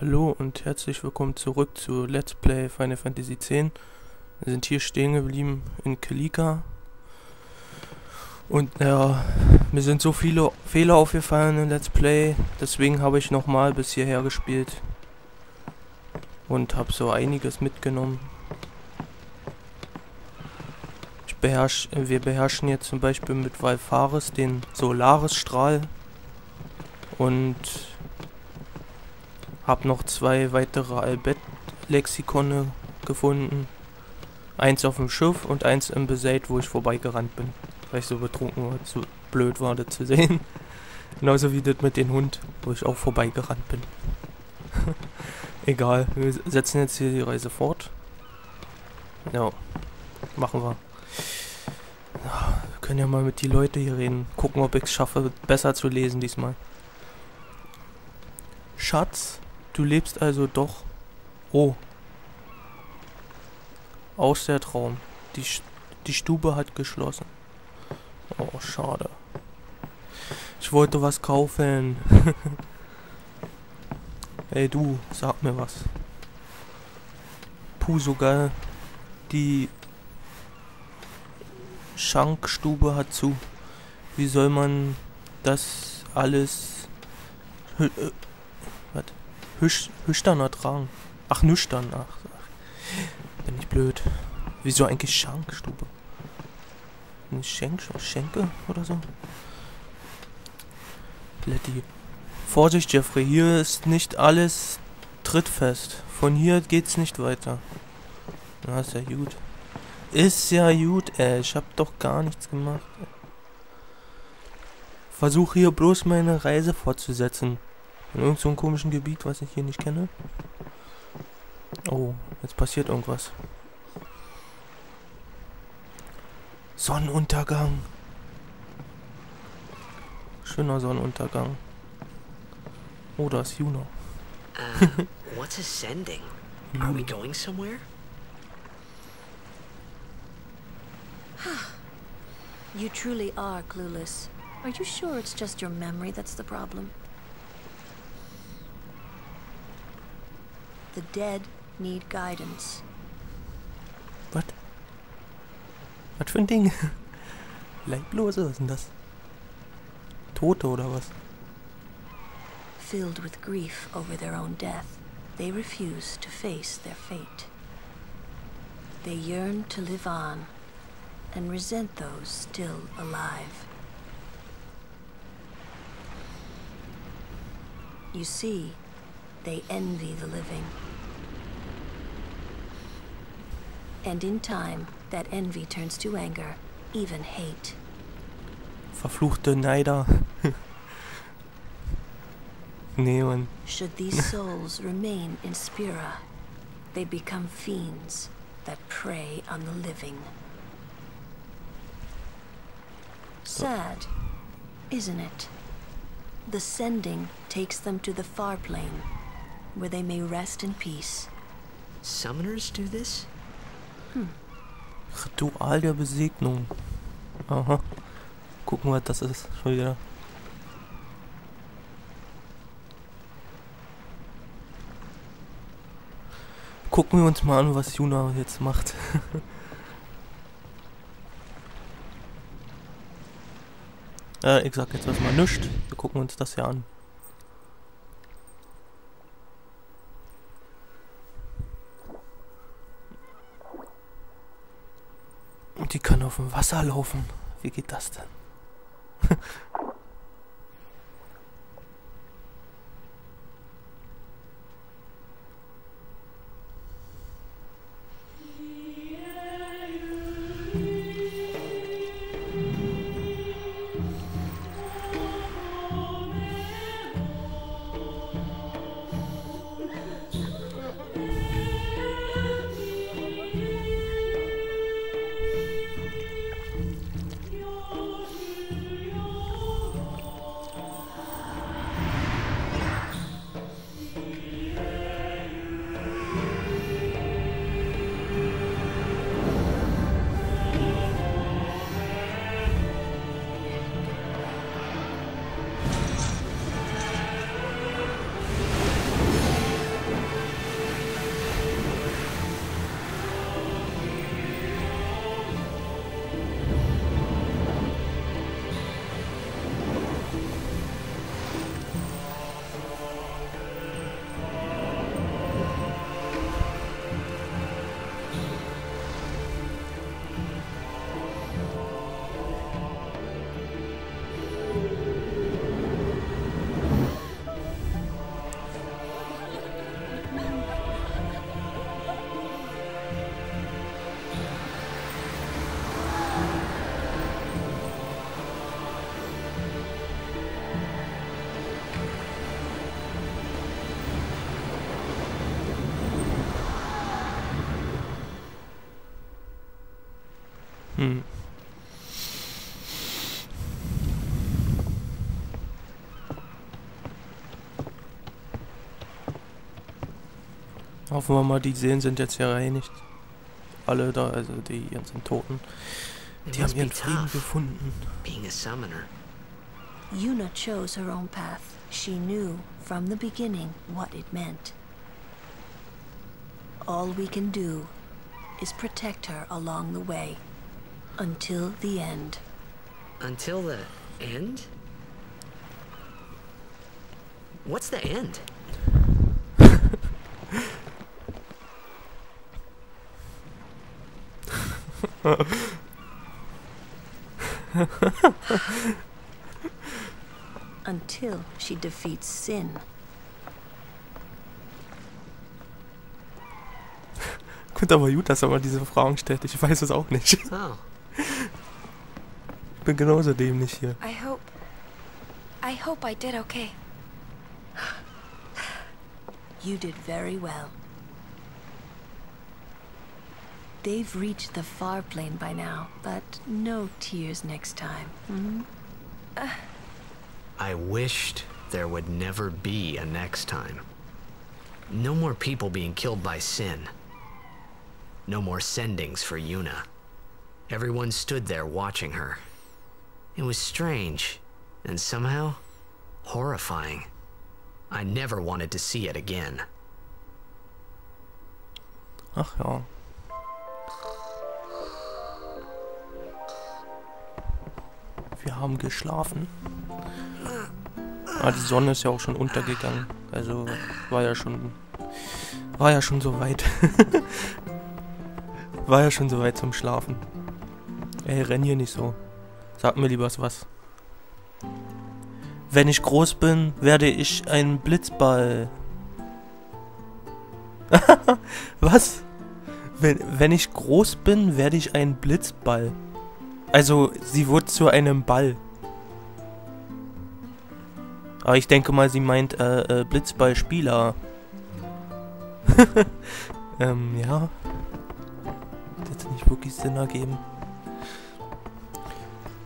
Hallo und herzlich willkommen zurück zu Let's Play Final Fantasy X. Wir sind hier stehen geblieben in Kalika. Und ja, mir sind so viele Fehler aufgefallen in Let's Play, deswegen habe ich nochmal bis hierher gespielt. Und habe so einiges mitgenommen. Ich beherrsch, wir beherrschen jetzt zum Beispiel mit Valfaris den Solaris-Strahl. Und hab noch zwei weitere Albert-Lexikone gefunden. Eins auf dem Schiff und eins im Beseit, wo ich vorbeigerannt bin. Weil ich so betrunken war, so blöd war, das zu sehen. Genauso wie das mit dem Hund, wo ich auch vorbeigerannt bin. Egal, wir setzen jetzt hier die Reise fort. Ja, machen wir. Wir können ja mal mit die Leute hier reden. Gucken, ob ich es schaffe, besser zu lesen diesmal. Schatz, Du lebst also doch. Oh. Aus der Traum. Die, die Stube hat geschlossen. Oh, schade. Ich wollte was kaufen. Ey du, sag mir was. Puh, sogar die Schankstube hat zu. Wie soll man das alles... Hüsch, Hüstern ertragen. Ach, nüchtern. Ach, ach, bin ich blöd. Wieso eigentlich Schankstube? Eine Schenk, Schenke oder so? Letty. Vorsicht, Jeffrey, hier ist nicht alles trittfest. Von hier geht's nicht weiter. Na, ist ja gut. Ist ja gut, ey. Ich hab doch gar nichts gemacht. Versuche hier bloß meine Reise fortzusetzen. In irgendeinem so komischen Gebiet, was ich hier nicht kenne. Oh, jetzt passiert irgendwas. Sonnenuntergang. Schöner Sonnenuntergang. Oh, da ist Juno. uh, what's ascending? Are we going somewhere? you truly are clueless. Are you sure it's just your memory that's the problem? The dead need guidance. Was? Was für ein Ding? Leiblose, was ist denn das? Tote oder was? Filled with grief over their own death, they refuse to face their fate. They yearn to live on and resent those still alive. You see, they envy the living. And in time, that envy turns to anger, even hate. Verfluchte Neider. Mann. Should these souls remain in Spira, they become fiends that prey on the living. Sad, isn't it? The sending takes them to the far plane, where they may rest in peace. Summoners do this? Hm. Ritual der Besegnung. Aha. Gucken wir, was das ist. Schon wieder. Gucken wir uns mal an, was Juna jetzt macht. äh, ich sag jetzt erstmal nichts. Wir gucken uns das ja an. Die kann auf dem Wasser laufen. Wie geht das denn? Hoffen wir mal, die Seelen sind jetzt hier reinigt. Alle da, also die ganzen Toten. Die haben be ihren Frieden gefunden. being a summoner. Yuna chose her own path. She knew from the beginning what it meant. All we can do is protect her along the way until the end. Until the end? What's the end? Until she defeats sin. Gut, aber gut, dass er mal diese Fragen stellt. Ich weiß es auch nicht. Oh, Ich bin genauso dämlich hier. I hope. I hope I did okay. You did very well. They've reached the far plane by now, but no tears next time. hmm? I wished there would never be a next time. No more people being killed by sin. No more sendings for Yuna. Everyone stood there watching her. It was strange, and somehow horrifying. I never wanted to see it again. Ach ja. Wir haben geschlafen. Ah, die Sonne ist ja auch schon untergegangen. Also war ja schon. War ja schon so weit. war ja schon so weit zum Schlafen. Ey, renn hier nicht so. Sag mir lieber was. Wenn ich groß bin, werde ich ein Blitzball. was? Wenn, wenn ich groß bin, werde ich ein Blitzball. Also, sie wird zu einem Ball. Aber ich denke mal, sie meint äh, äh, Blitzballspieler. ähm, ja. Das hat nicht wirklich Sinn ergeben.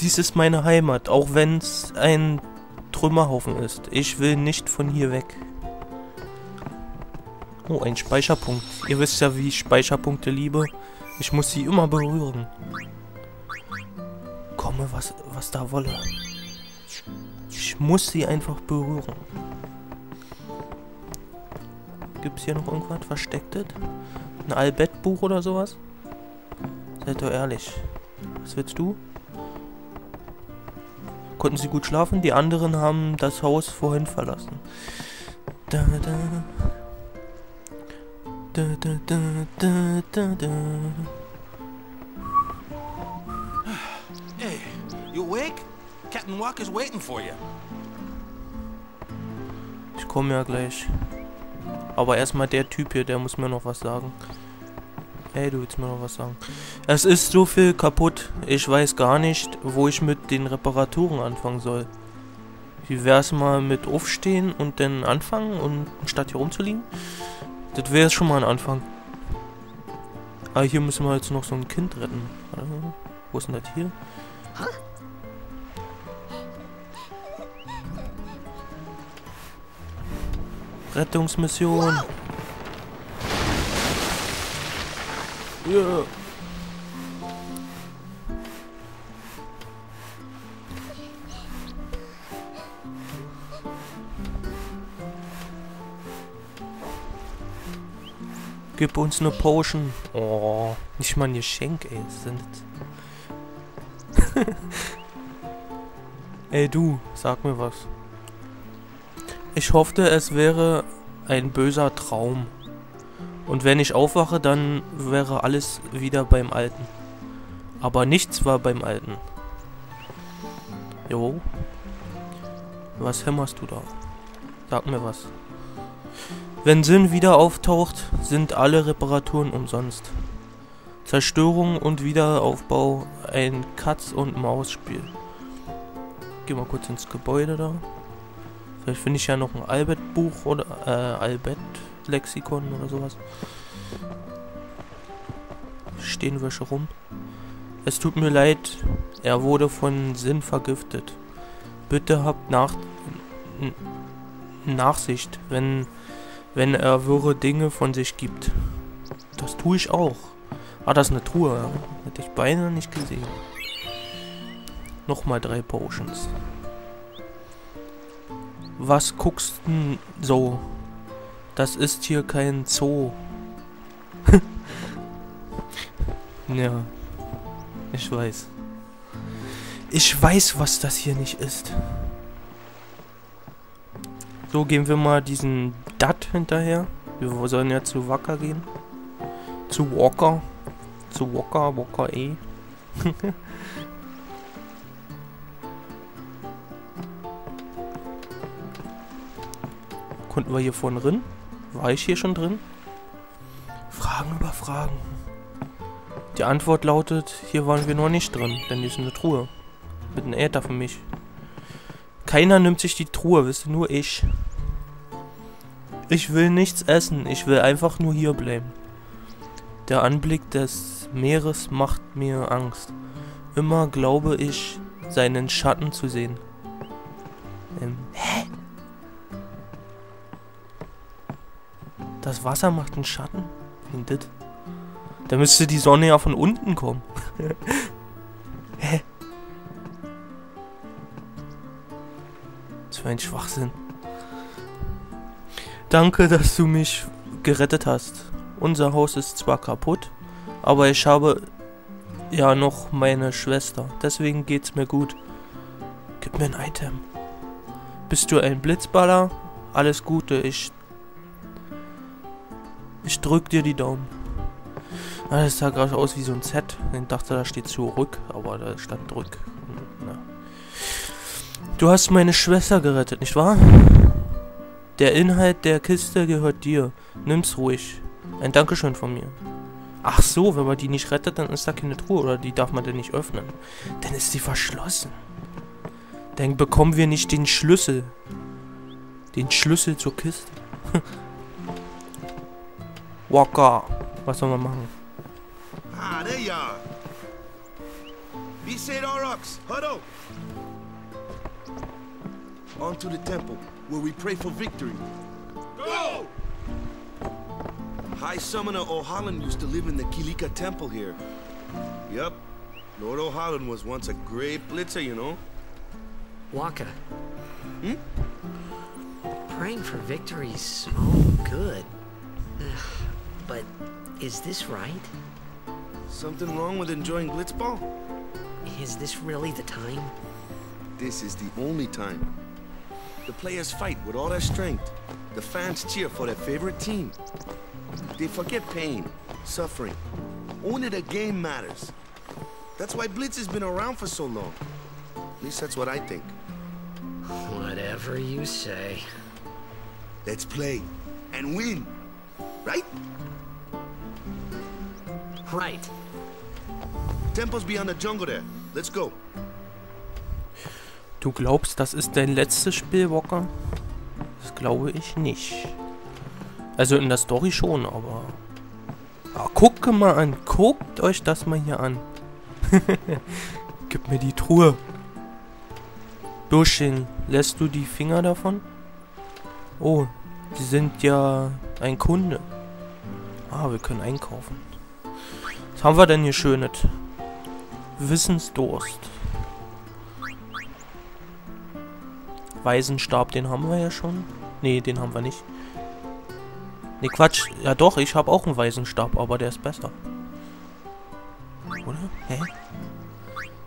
Dies ist meine Heimat, auch wenn es ein Trümmerhaufen ist. Ich will nicht von hier weg. Oh, ein Speicherpunkt. Ihr wisst ja, wie ich Speicherpunkte liebe. Ich muss sie immer berühren. Komme, was, was da wolle. Ich muss sie einfach berühren. Gibt's hier noch irgendwas Verstecktes? Ein Albett-Buch oder sowas? Seid doch ehrlich. Was willst du? Konnten sie gut schlafen? Die anderen haben das Haus vorhin verlassen. Da. Da, da, da, da, da, da. Captain Walker's waiting for you. Ich komme ja gleich. Aber erstmal der Typ hier, der muss mir noch was sagen. Hey, du willst mir noch was sagen. Es ist so viel kaputt. Ich weiß gar nicht, wo ich mit den Reparaturen anfangen soll. Wie wär's mal mit aufstehen und dann anfangen und statt hier rumzuliegen? Das wäre schon mal ein Anfang. Aber hier müssen wir jetzt noch so ein Kind retten. Wo ist denn das hier? Rettungsmission. Ja. Gib uns eine Potion. Oh, nicht mal ein Geschenk, ey. Sind ey, du, sag mir was. Ich hoffte, es wäre ein böser Traum. Und wenn ich aufwache, dann wäre alles wieder beim Alten. Aber nichts war beim Alten. Jo. Was hämmerst du da? Sag mir was. Wenn Sinn wieder auftaucht, sind alle Reparaturen umsonst. Zerstörung und Wiederaufbau ein Katz-und-Maus-Spiel. Geh mal kurz ins Gebäude da. Vielleicht finde ich ja noch ein Albert-Buch oder äh, Albert-Lexikon oder sowas. Stehen Wäsche rum. Es tut mir leid, er wurde von Sinn vergiftet. Bitte habt nach Nachsicht, wenn wenn er wirre Dinge von sich gibt. Das tue ich auch. Ah, das ist eine Truhe. Hätte ich beinahe nicht gesehen. Nochmal drei Potions. Was guckst denn so? Das ist hier kein Zoo. ja. Ich weiß. Ich weiß, was das hier nicht ist. So, gehen wir mal diesen Dat hinterher. Wir sollen ja zu Wacker gehen. Zu Walker. Zu Walker, Walker E. Konnten wir hier vorne drin? War ich hier schon drin? Fragen über Fragen. Die Antwort lautet, hier waren wir noch nicht drin, denn hier ist eine Truhe. Mit einem Äther für mich. Keiner nimmt sich die Truhe, wisst ihr, nur ich. Ich will nichts essen, ich will einfach nur hier bleiben. Der Anblick des Meeres macht mir Angst. Immer glaube ich, seinen Schatten zu sehen. Ähm, Das Wasser macht einen Schatten? Wie denn das? Da müsste die Sonne ja von unten kommen. Hä? Das für ein Schwachsinn. Danke, dass du mich gerettet hast. Unser Haus ist zwar kaputt, aber ich habe ja noch meine Schwester. Deswegen geht's mir gut. Gib mir ein Item. Bist du ein Blitzballer? Alles Gute, ich. Ich drück dir die Daumen. Das sah gerade aus wie so ein Z. Ich dachte, da steht zurück, aber da stand drück. Du hast meine Schwester gerettet, nicht wahr? Der Inhalt der Kiste gehört dir. Nimm's ruhig. Ein Dankeschön von mir. Ach so, wenn man die nicht rettet, dann ist da keine Truhe oder die darf man denn nicht öffnen. Dann ist sie verschlossen. Dann bekommen wir nicht den Schlüssel. Den Schlüssel zur Kiste. Walker. Was soll man machen? Ah, there you are. Visate Aurochs, huddle. On to the temple, where we pray for victory. Go! High Summoner O'Holland used to live in the Kilika Temple here. Yup. Lord O'Holland was once a great blitzer, you know. Waka. Hmm? Praying for victory's so good. Is this right? Something wrong with enjoying blitzball? Is this really the time? This is the only time. The players fight with all their strength. The fans cheer for their favorite team. They forget pain, suffering. Only the game matters. That's why Blitz has been around for so long. At least that's what I think. Whatever you say. Let's play and win. Right? Right. Temple's beyond the jungle there. Let's go. Du glaubst, das ist dein letztes Spiel, Walker? Das glaube ich nicht. Also in der Story schon, aber... Ah, guckt mal an. Guckt euch das mal hier an. Gib mir die Truhe. Durchsehen. Lässt du die Finger davon? Oh, die sind ja ein Kunde. Ah, wir können einkaufen. Was haben wir denn hier Schönes? Wissensdurst. Weisenstab, den haben wir ja schon. Nee, den haben wir nicht. Nee, Quatsch. Ja doch, ich habe auch einen Weisenstab, aber der ist besser. Oder? Hä?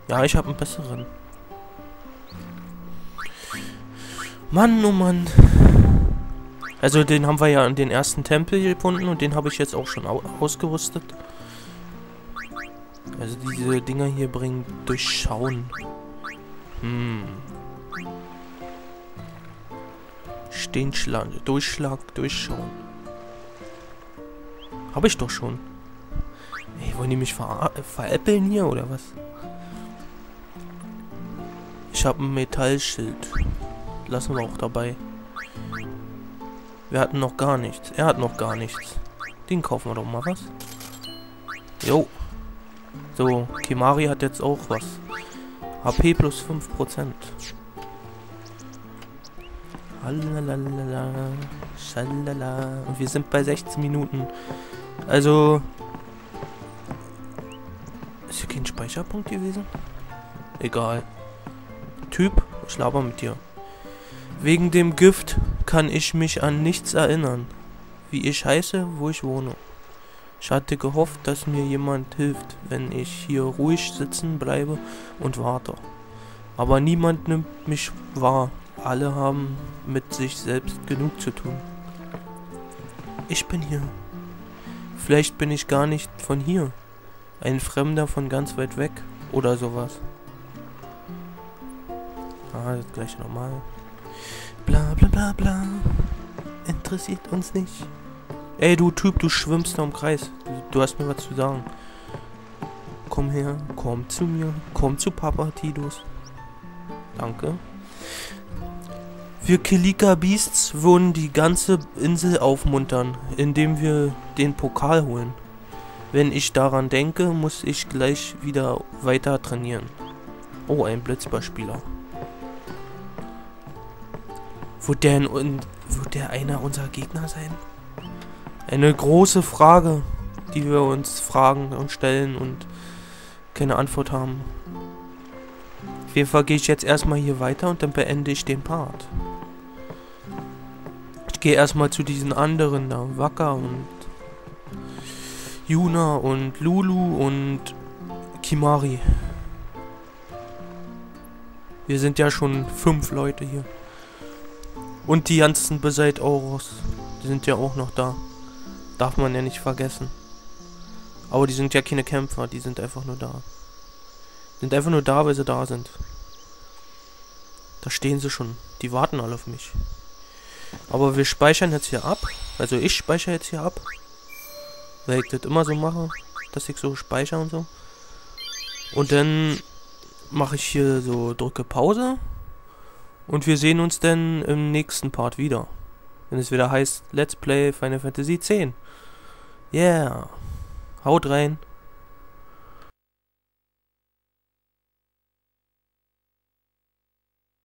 Ja, ich habe einen besseren. Mann, oh Mann. Also den haben wir ja in den ersten Tempel gefunden und den habe ich jetzt auch schon au ausgerüstet. Also diese Dinger hier bringen Durchschauen. Hm. Stehenschlag, Durchschlag, Durchschauen. Habe ich doch schon. Ey, wollen die mich ver veräppeln hier oder was? Ich habe ein Metallschild. Lassen wir auch dabei. Wir hatten noch gar nichts. Er hat noch gar nichts. Den kaufen wir doch mal was. Jo. So, Kimari hat jetzt auch was. HP plus 5%. Tralalala, schalala. Und wir sind bei 16 Minuten. Also... Ist hier kein Speicherpunkt gewesen? Egal. Typ, ich laber mit dir. Wegen dem Gift kann ich mich an nichts erinnern. Wie ich heiße, wo ich wohne. Ich hatte gehofft, dass mir jemand hilft, wenn ich hier ruhig sitzen bleibe und warte. Aber niemand nimmt mich wahr. Alle haben mit sich selbst genug zu tun. Ich bin hier. Vielleicht bin ich gar nicht von hier. Ein Fremder von ganz weit weg oder sowas. Ah, das gleiche nochmal. Bla bla bla bla. Interessiert uns nicht. Ey, du Typ, du schwimmst da im Kreis. Du, hast mir was zu sagen. Komm her, komm zu mir, komm zu Papa, Tidus. Danke. Wir Kilika Beasts würden die ganze Insel aufmuntern, indem wir den Pokal holen. Wenn ich daran denke, muss ich gleich wieder weiter trainieren. Oh, ein Blitzballspieler. Wird der, in, wird der einer unserer Gegner sein? Eine große Frage, die wir uns fragen und stellen und keine Antwort haben. Auf jeden Fall gehe ich jetzt erstmal hier weiter und dann beende ich den Part. Ich gehe erstmal zu diesen anderen da, Wacker und Yuna und Lulu und Kimari. Wir sind ja schon fünf Leute hier. Und die ganzen Beseit Auros. Die sind ja auch noch da. Darf man ja nicht vergessen. Aber die sind ja keine Kämpfer, die sind einfach nur da. Sind einfach nur da, weil sie da sind. Da stehen sie schon. Die warten alle auf mich. Aber wir speichern jetzt hier ab. Also ich speichere jetzt hier ab. Weil ich das immer so mache. Dass ich so speichere und so. Und dann mache ich hier so, drücke Pause. Und wir sehen uns dann im nächsten Part wieder. Wenn es wieder heißt Let's Play Final Fantasy X. Yeah. Haut rein.